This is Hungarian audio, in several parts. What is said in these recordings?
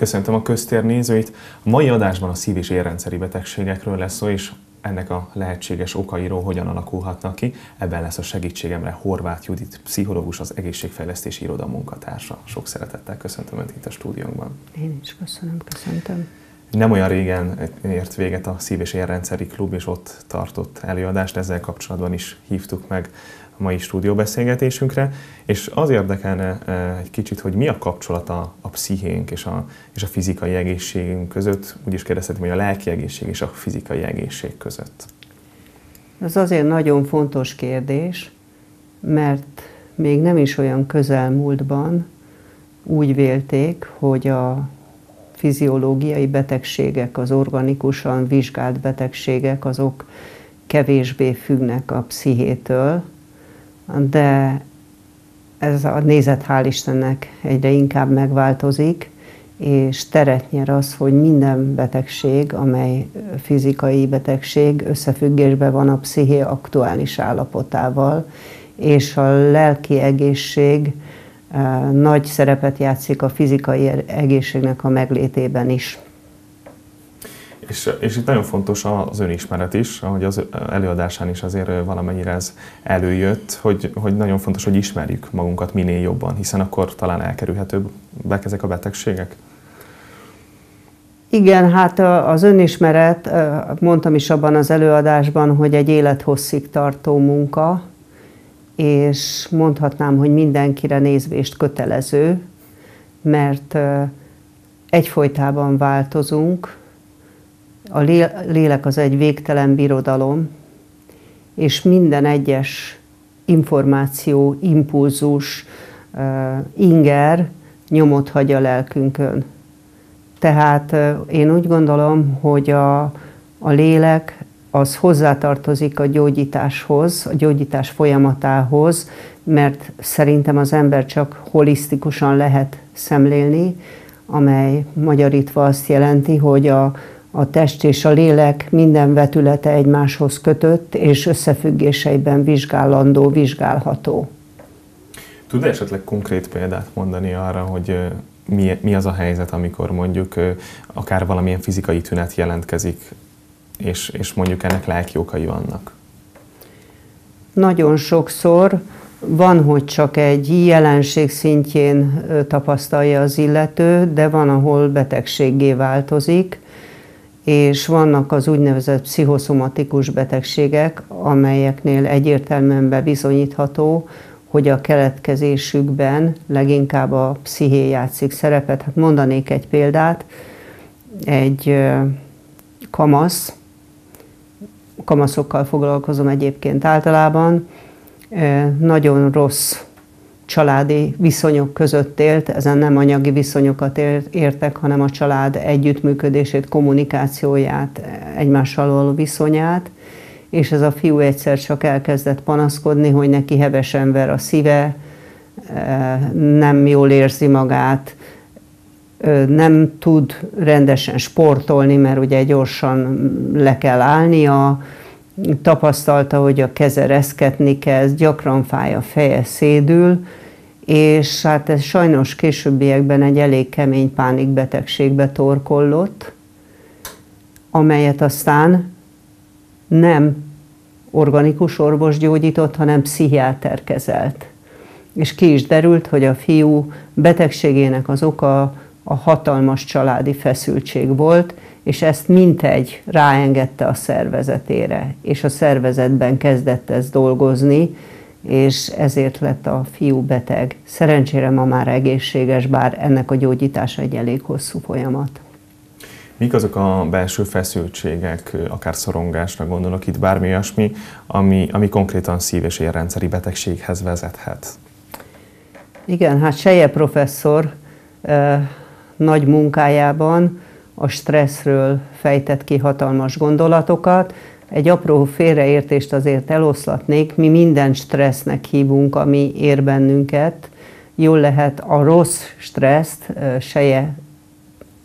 Köszöntöm a köztér nézőit. A mai adásban a szív- és érrendszeri betegségekről lesz szó, és ennek a lehetséges okairól hogyan alakulhatnak ki. Ebben lesz a segítségemre Horváth Judit, pszichológus, az egészségfejlesztési iroda munkatársa. Sok szeretettel köszöntöm Önt itt a stúdiónkban. Én is köszönöm, köszöntöm. Nem olyan régen ért véget a Szív- és Érrendszeri Klub, és ott tartott előadást, ezzel kapcsolatban is hívtuk meg mai stúdióbeszélgetésünkre, és az érdekelne e, egy kicsit, hogy mi a kapcsolata a pszichénk és a, és a fizikai egészségünk között, úgy is kérdezhetem, hogy a lelki egészség és a fizikai egészség között. Ez azért nagyon fontos kérdés, mert még nem is olyan közelmúltban úgy vélték, hogy a fiziológiai betegségek, az organikusan vizsgált betegségek, azok kevésbé függnek a pszichétől, de ez a nézet hál' Istennek egyre inkább megváltozik, és teret nyer az, hogy minden betegség, amely fizikai betegség összefüggésben van a psziché aktuális állapotával, és a lelki egészség eh, nagy szerepet játszik a fizikai egészségnek a meglétében is. És, és itt nagyon fontos az önismeret is, ahogy az előadásán is azért valamennyire ez előjött, hogy, hogy nagyon fontos, hogy ismerjük magunkat minél jobban, hiszen akkor talán elkerülhetőbbek ezek a betegségek. Igen, hát az önismeret, mondtam is abban az előadásban, hogy egy élethosszig tartó munka, és mondhatnám, hogy mindenkire nézvést kötelező, mert egyfolytában változunk, a lélek az egy végtelen birodalom, és minden egyes információ, impulzus, inger nyomot hagy a lelkünkön. Tehát én úgy gondolom, hogy a, a lélek az hozzátartozik a gyógyításhoz, a gyógyítás folyamatához, mert szerintem az ember csak holisztikusan lehet szemlélni, amely magyarítva azt jelenti, hogy a, a test és a lélek minden vetülete egymáshoz kötött, és összefüggéseiben vizsgálandó, vizsgálható. Tud esetleg konkrét példát mondani arra, hogy mi, mi az a helyzet, amikor mondjuk akár valamilyen fizikai tünet jelentkezik, és, és mondjuk ennek lelki okai vannak? Nagyon sokszor van, hogy csak egy jelenség szintjén tapasztalja az illető, de van, ahol betegséggé változik, és vannak az úgynevezett pszichoszomatikus betegségek, amelyeknél egyértelműen bebizonyítható, hogy a keletkezésükben leginkább a psziché játszik szerepet. Hát mondanék egy példát, egy kamasz, kamaszokkal foglalkozom egyébként általában, nagyon rossz családi viszonyok között élt, ezen nem anyagi viszonyokat értek, hanem a család együttműködését, kommunikációját, egymással való viszonyát, és ez a fiú egyszer csak elkezdett panaszkodni, hogy neki hevesen ver a szíve, e, nem jól érzi magát, nem tud rendesen sportolni, mert ugye gyorsan le kell állnia, tapasztalta, hogy a keze reszketni kezd, gyakran fáj a feje, szédül, és hát ez sajnos későbbiekben egy elég kemény pánikbetegségbe torkollott, amelyet aztán nem organikus orvos gyógyított, hanem pszichiáter kezelt. És ki is derült, hogy a fiú betegségének az oka a hatalmas családi feszültség volt, és ezt mintegy ráengedte a szervezetére, és a szervezetben kezdett ez dolgozni, és ezért lett a fiú beteg. Szerencsére ma már egészséges, bár ennek a gyógyítása egy elég hosszú folyamat. Mik azok a belső feszültségek, akár szorongásra gondolok itt, bármi olyasmi, ami, ami konkrétan szív- és érrendszeri betegséghez vezethet? Igen, hát Seje professzor eh, nagy munkájában a stresszről fejtett ki hatalmas gondolatokat, egy apró félreértést azért eloszlatnék, mi minden stressznek hívunk, ami ér bennünket. Jól lehet a rossz stresszt, Seje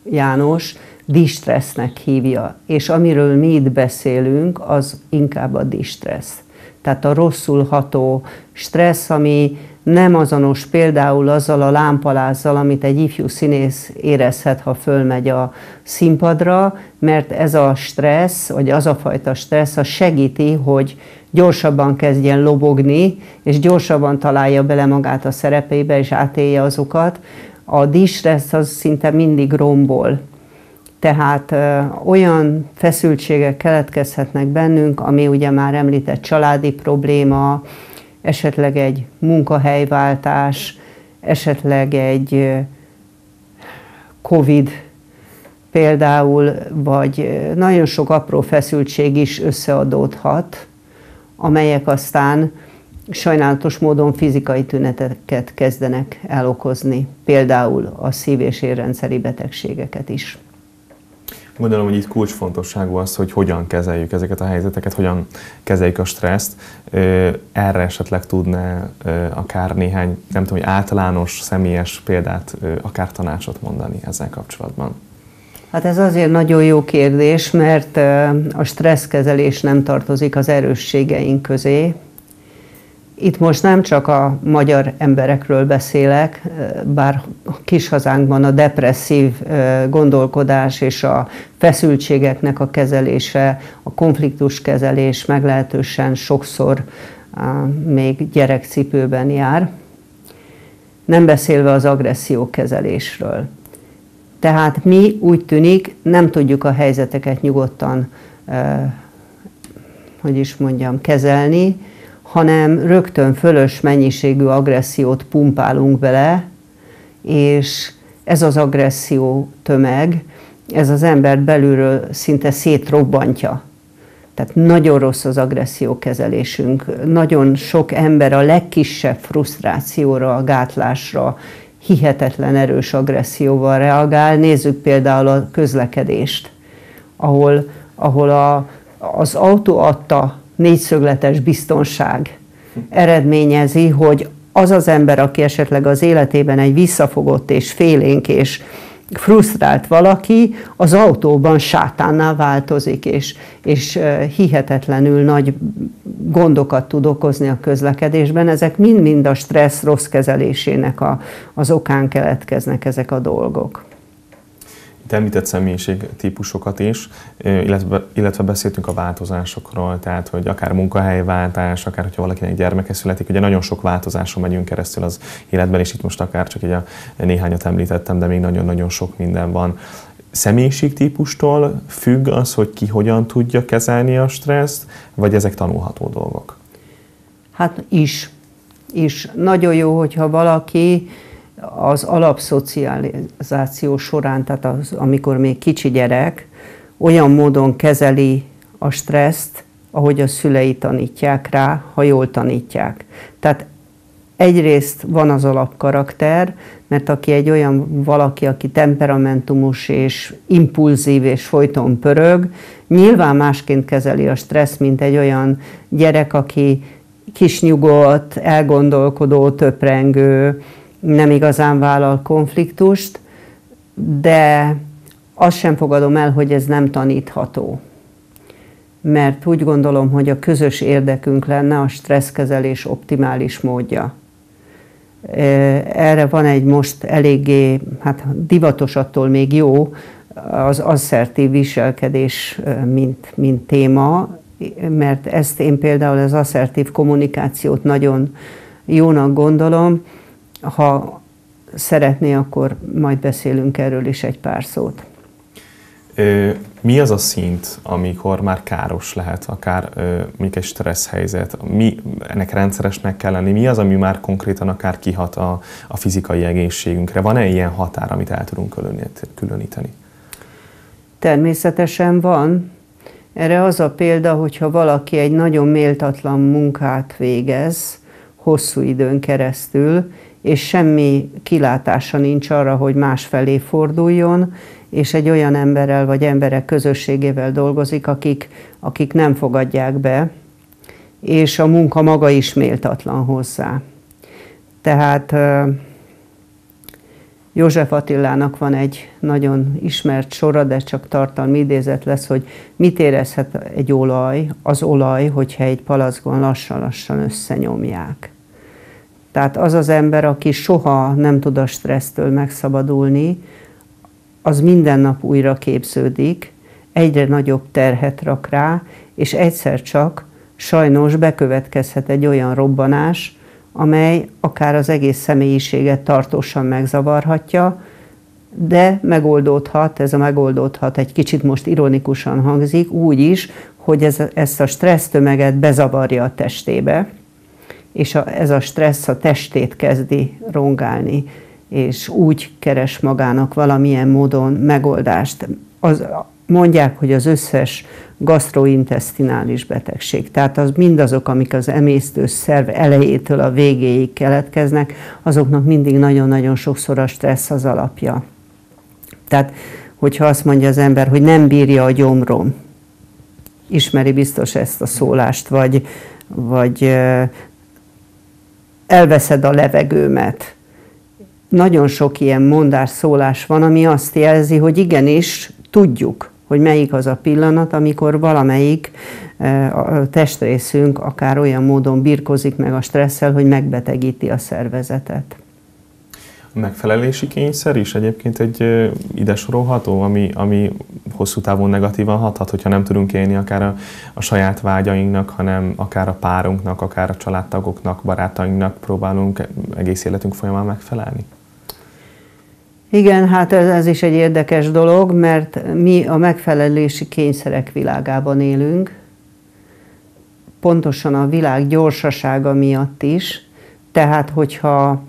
János distressznek hívja, és amiről mi itt beszélünk, az inkább a distressz. Tehát a rosszul ható stressz, ami nem azonos például azzal a lámpalázzal, amit egy ifjú színész érezhet, ha fölmegy a színpadra, mert ez a stressz, vagy az a fajta stressz, az segíti, hogy gyorsabban kezdjen lobogni, és gyorsabban találja bele magát a szerepébe, és átélje azokat. A distressz az szinte mindig rombol. Tehát ö, olyan feszültségek keletkezhetnek bennünk, ami ugye már említett családi probléma, esetleg egy munkahelyváltás, esetleg egy COVID például, vagy nagyon sok apró feszültség is összeadódhat, amelyek aztán sajnálatos módon fizikai tüneteket kezdenek elokozni, például a szív- és érrendszeri betegségeket is. Gondolom, hogy itt kulcsfontosságú az, hogy hogyan kezeljük ezeket a helyzeteket, hogyan kezeljük a stresszt. Erre esetleg tudná akár néhány, nem tudom, hogy általános, személyes példát, akár tanácsot mondani ezzel kapcsolatban. Hát ez azért nagyon jó kérdés, mert a stresszkezelés nem tartozik az erősségeink közé, itt most nem csak a magyar emberekről beszélek, bár kis hazánkban a depresszív gondolkodás és a feszültségeknek a kezelése, a konfliktuskezelés meglehetősen sokszor még gyerekcipőben jár, nem beszélve az agressziókezelésről. Tehát mi úgy tűnik, nem tudjuk a helyzeteket nyugodtan, hogy is mondjam, kezelni, hanem rögtön fölös mennyiségű agressziót pumpálunk bele, és ez az agresszió tömeg, ez az embert belülről szinte szétrobbantja. Tehát nagyon rossz az agressziókezelésünk. Nagyon sok ember a legkisebb frusztrációra, a gátlásra hihetetlen erős agresszióval reagál. Nézzük például a közlekedést, ahol, ahol a, az autó adta négyszögletes biztonság eredményezi, hogy az az ember, aki esetleg az életében egy visszafogott és félénk és frusztrált valaki, az autóban sátánnál változik, és, és hihetetlenül nagy gondokat tud okozni a közlekedésben. Ezek mind-mind a stressz rossz kezelésének a, az okán keletkeznek ezek a dolgok. Itt említett személyiség típusokat is, illetve, illetve beszéltünk a változásokról, tehát hogy akár munkahelyváltás, akár hogyha valakinek gyermeke születik, ugye nagyon sok változáson megyünk keresztül az életben, és itt most akár csak így a néhányat említettem, de még nagyon-nagyon sok minden van. Személyiségtípustól függ az, hogy ki hogyan tudja kezelni a stresszt, vagy ezek tanulható dolgok? Hát is. is. Nagyon jó, hogyha valaki az alapszocializáció során, tehát az, amikor még kicsi gyerek, olyan módon kezeli a stresszt, ahogy a szülei tanítják rá, ha jól tanítják. Tehát egyrészt van az alapkarakter, mert aki egy olyan valaki, aki temperamentumos és impulzív és folyton pörög, nyilván másként kezeli a stressz, mint egy olyan gyerek, aki kis nyugodt, elgondolkodó, töprengő, nem igazán vállal konfliktust, de azt sem fogadom el, hogy ez nem tanítható. Mert úgy gondolom, hogy a közös érdekünk lenne a stresszkezelés optimális módja. Erre van egy most eléggé, hát divatos attól még jó, az asszertív viselkedés, mint, mint téma, mert ezt én például az asszertív kommunikációt nagyon jónak gondolom, ha szeretné, akkor majd beszélünk erről is egy pár szót. Mi az a szint, amikor már káros lehet, akár mondjuk egy stressz helyzet? Mi, ennek rendszeresnek kell lenni? Mi az, ami már konkrétan akár kihat a, a fizikai egészségünkre? Van-e ilyen határ, amit el tudunk különíteni? Természetesen van. Erre az a példa, hogyha valaki egy nagyon méltatlan munkát végez, hosszú időn keresztül, és semmi kilátása nincs arra, hogy másfelé forduljon, és egy olyan emberrel vagy emberek közösségével dolgozik, akik, akik nem fogadják be, és a munka maga is méltatlan hozzá. Tehát József Attilának van egy nagyon ismert sora, de csak tartalmi idézet lesz, hogy mit érezhet egy olaj, az olaj, hogyha egy palackon lassan-lassan összenyomják. Tehát az az ember, aki soha nem tud a stressztől megszabadulni, az minden nap újra képződik, egyre nagyobb terhet rak rá, és egyszer csak sajnos bekövetkezhet egy olyan robbanás, amely akár az egész személyiséget tartósan megzavarhatja, de megoldódhat, ez a megoldódhat egy kicsit most ironikusan hangzik, úgy is, hogy ez, ezt a stressztömeget bezavarja a testébe, és a, ez a stressz a testét kezdi rongálni, és úgy keres magának valamilyen módon megoldást. Az, mondják, hogy az összes gastrointestinális betegség, tehát az mindazok, amik az emésztő szerv elejétől a végéig keletkeznek, azoknak mindig nagyon-nagyon sokszor a stressz az alapja. Tehát, hogyha azt mondja az ember, hogy nem bírja a gyomrom, ismeri biztos ezt a szólást, vagy, vagy elveszed a levegőmet. Nagyon sok ilyen mondás, szólás van, ami azt jelzi, hogy igenis tudjuk, hogy melyik az a pillanat, amikor valamelyik a testrészünk akár olyan módon birkozik meg a stresszel, hogy megbetegíti a szervezetet. Megfelelési kényszer is egyébként egy ide sorolható, ami, ami hosszú távon negatívan hathat, hogyha nem tudunk élni akár a, a saját vágyainknak, hanem akár a párunknak, akár a családtagoknak, barátainknak próbálunk egész életünk folyamán megfelelni? Igen, hát ez, ez is egy érdekes dolog, mert mi a megfelelési kényszerek világában élünk, pontosan a világ gyorsasága miatt is. Tehát, hogyha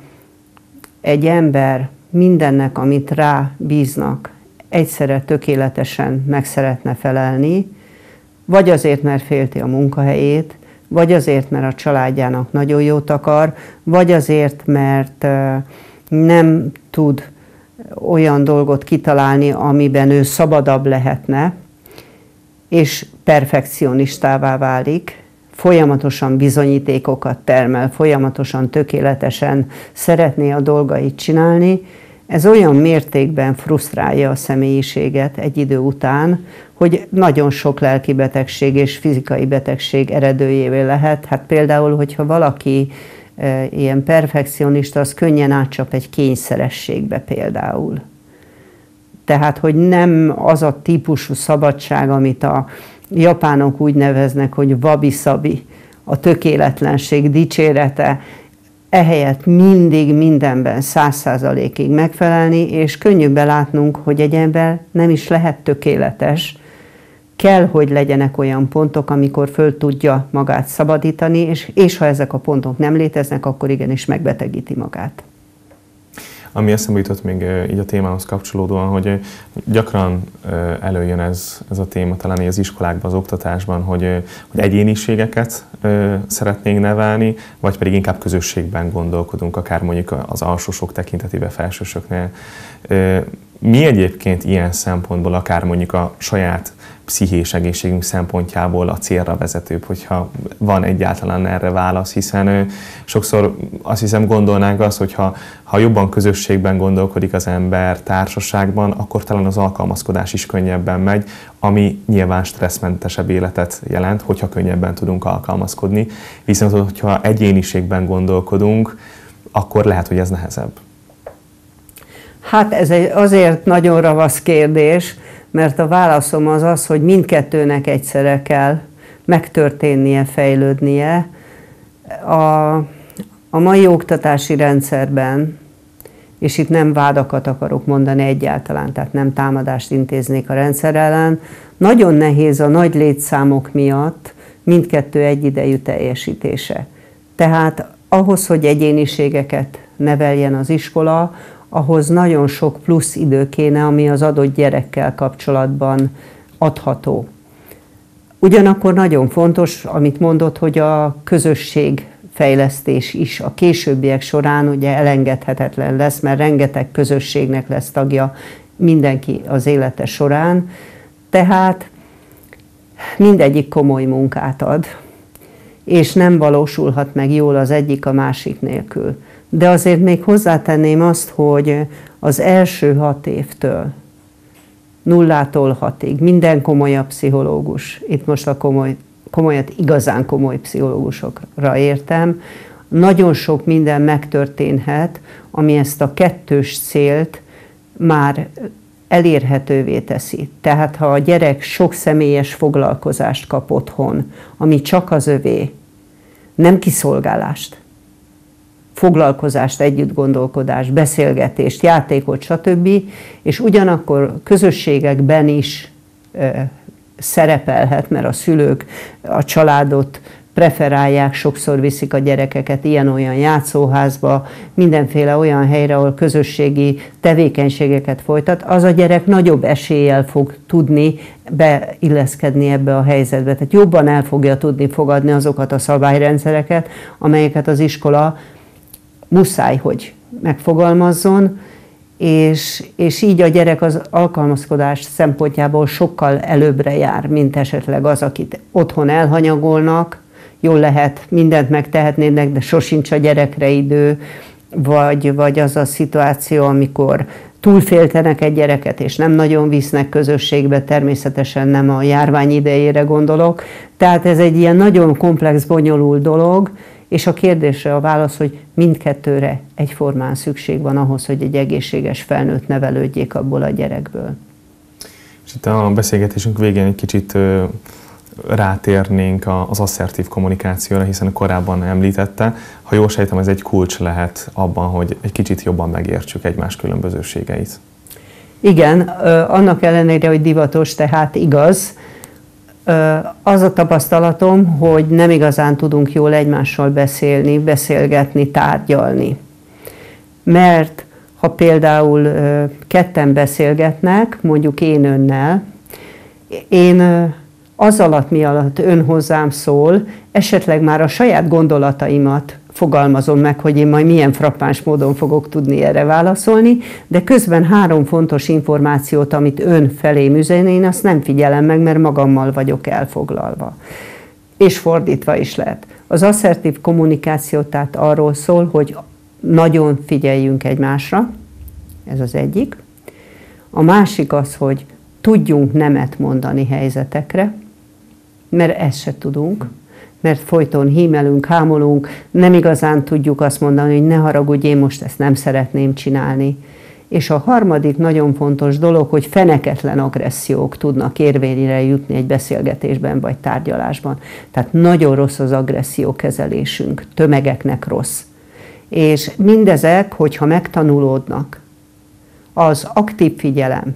egy ember mindennek, amit rá bíznak, egyszerre tökéletesen meg szeretne felelni, vagy azért, mert félti a munkahelyét, vagy azért, mert a családjának nagyon jót akar, vagy azért, mert nem tud olyan dolgot kitalálni, amiben ő szabadabb lehetne, és perfekcionistává válik, folyamatosan bizonyítékokat termel, folyamatosan tökéletesen szeretné a dolgait csinálni, ez olyan mértékben frusztrálja a személyiséget egy idő után, hogy nagyon sok lelki betegség és fizikai betegség eredőjévé lehet. Hát például, hogyha valaki ilyen perfekcionista, az könnyen átcsap egy kényszerességbe például. Tehát, hogy nem az a típusú szabadság, amit a japánok úgy neveznek, hogy wabi-sabi, a tökéletlenség dicsérete, ehelyett mindig mindenben száz százalékig megfelelni, és könnyű belátnunk, hogy egy ember nem is lehet tökéletes, kell, hogy legyenek olyan pontok, amikor föl tudja magát szabadítani, és, és ha ezek a pontok nem léteznek, akkor igenis megbetegíti magát. Ami eszembe jutott még így a témához kapcsolódóan, hogy gyakran előjön ez, ez a téma talán az iskolákban, az oktatásban, hogy, hogy egyéniségeket szeretnénk nevelni, vagy pedig inkább közösségben gondolkodunk, akár mondjuk az alsósok tekintetében felsősöknél. Mi egyébként ilyen szempontból, akár mondjuk a saját pszichés egészségünk szempontjából a célra vezetőbb, hogyha van egyáltalán erre válasz, hiszen sokszor azt hiszem gondolnánk azt, hogy ha, ha jobban közösségben gondolkodik az ember társaságban, akkor talán az alkalmazkodás is könnyebben megy, ami nyilván stresszmentesebb életet jelent, hogyha könnyebben tudunk alkalmazkodni. Viszont, hogyha egyéniségben gondolkodunk, akkor lehet, hogy ez nehezebb. Hát ez egy azért nagyon ravasz kérdés, mert a válaszom az az, hogy mindkettőnek egyszerre kell megtörténnie, fejlődnie. A, a mai oktatási rendszerben, és itt nem vádakat akarok mondani egyáltalán, tehát nem támadást intéznék a rendszer ellen, nagyon nehéz a nagy létszámok miatt mindkettő egyidejű teljesítése. Tehát ahhoz, hogy egyéniségeket neveljen az iskola, ahhoz nagyon sok plusz idő kéne, ami az adott gyerekkel kapcsolatban adható. Ugyanakkor nagyon fontos, amit mondott, hogy a közösség fejlesztés is a későbbiek során ugye elengedhetetlen lesz, mert rengeteg közösségnek lesz tagja mindenki az élete során. Tehát mindegyik komoly munkát ad, és nem valósulhat meg jól az egyik a másik nélkül. De azért még hozzátenném azt, hogy az első hat évtől, nullától hatig, minden komolyabb pszichológus, itt most a komoly, komolyat igazán komoly pszichológusokra értem, nagyon sok minden megtörténhet, ami ezt a kettős célt már elérhetővé teszi. Tehát ha a gyerek sok személyes foglalkozást kap otthon, ami csak az övé, nem kiszolgálást, foglalkozást, együttgondolkodást, beszélgetést, játékot, stb. És ugyanakkor közösségekben is szerepelhet, mert a szülők a családot preferálják, sokszor viszik a gyerekeket ilyen-olyan játszóházba, mindenféle olyan helyre, ahol közösségi tevékenységeket folytat, az a gyerek nagyobb eséllyel fog tudni beilleszkedni ebbe a helyzetbe. Tehát jobban el fogja tudni fogadni azokat a szabályrendszereket, amelyeket az iskola muszáj, hogy megfogalmazzon, és, és így a gyerek az alkalmazkodás szempontjából sokkal előbbre jár, mint esetleg az, akit otthon elhanyagolnak, jól lehet, mindent megtehetnének, de sosincs a gyerekre idő, vagy, vagy az a szituáció, amikor túlféltenek egy gyereket, és nem nagyon visznek közösségbe, természetesen nem a járvány idejére gondolok. Tehát ez egy ilyen nagyon komplex, bonyolult dolog, és a kérdésre a válasz, hogy mindkettőre egyformán szükség van ahhoz, hogy egy egészséges felnőtt nevelődjék abból a gyerekből. És itt a beszélgetésünk végén egy kicsit rátérnénk az asszertív kommunikációra, hiszen korábban említette. Ha jól sejtem, ez egy kulcs lehet abban, hogy egy kicsit jobban megértsük egymás különbözőségeit. Igen, annak ellenére, hogy divatos, tehát igaz, az a tapasztalatom, hogy nem igazán tudunk jól egymással beszélni, beszélgetni, tárgyalni. Mert ha például ketten beszélgetnek, mondjuk én önnel, én az alatt, mi alatt ön hozzám szól, esetleg már a saját gondolataimat fogalmazom meg, hogy én majd milyen frappáns módon fogok tudni erre válaszolni, de közben három fontos információt, amit ön felé üzen, én azt nem figyelem meg, mert magammal vagyok elfoglalva. És fordítva is lehet. Az asszertív kommunikáció tehát arról szól, hogy nagyon figyeljünk egymásra, ez az egyik. A másik az, hogy tudjunk nemet mondani helyzetekre, mert ezt se tudunk, mert folyton hímelünk, hámolunk, nem igazán tudjuk azt mondani, hogy ne haragudj, én most ezt nem szeretném csinálni. És a harmadik nagyon fontos dolog, hogy feneketlen agressziók tudnak érvényre jutni egy beszélgetésben vagy tárgyalásban. Tehát nagyon rossz az agresszió kezelésünk, tömegeknek rossz. És mindezek, hogyha megtanulódnak, az aktív figyelem,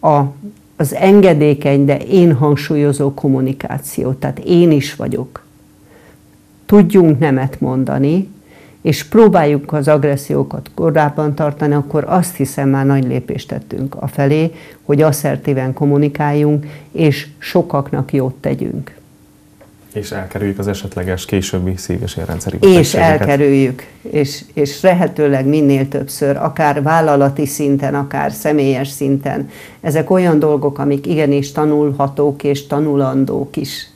a az engedékeny, de én hangsúlyozó kommunikáció, tehát én is vagyok. Tudjunk nemet mondani, és próbáljuk az agressziókat korábban tartani, akkor azt hiszem már nagy lépést tettünk a felé, hogy asszertíven kommunikáljunk, és sokaknak jót tegyünk. És elkerüljük az esetleges későbbi szív- és érrendszeri És elkerüljük, és, és lehetőleg minél többször, akár vállalati szinten, akár személyes szinten. Ezek olyan dolgok, amik igenis tanulhatók és tanulandók is.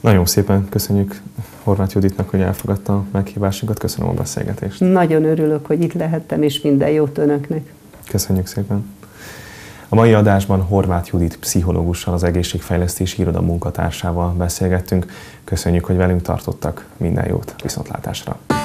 Nagyon szépen köszönjük Horváth Juditnak, hogy elfogadta a meghívásunkat. Köszönöm a beszélgetést. Nagyon örülök, hogy itt lehettem, és minden jót önöknek. Köszönjük szépen. A mai adásban Horváth Judit pszichológussal, az egészségfejlesztési iroda munkatársával beszélgettünk. Köszönjük, hogy velünk tartottak. Minden jót, viszontlátásra!